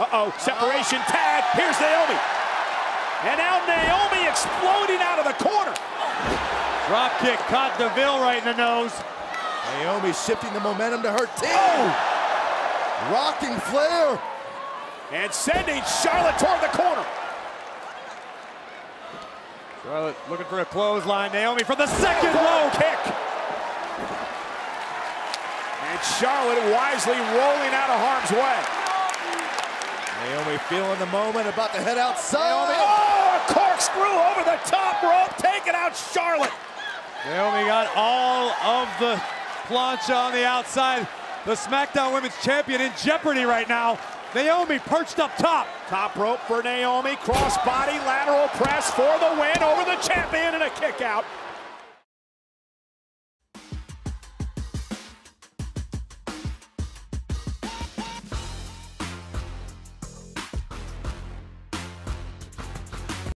Uh-oh, separation tag. Here's Naomi. And now Naomi exploding out of the corner. Drop kick caught Deville right in the nose. Naomi shifting the momentum to her team. Oh! Rocking Flair. And sending Charlotte toward the corner. Charlotte looking for a clothesline. Naomi for the second low kick. And Charlotte wisely rolling out of harm's way. Naomi feeling the moment, about to head outside. Naomi, oh, corkscrew over the top rope, taking out Charlotte. Naomi got all of the plancha on the outside. The SmackDown Women's Champion in jeopardy right now. Naomi perched up top. Top rope for Naomi. Crossbody lateral press for the win over the champion and a kick out.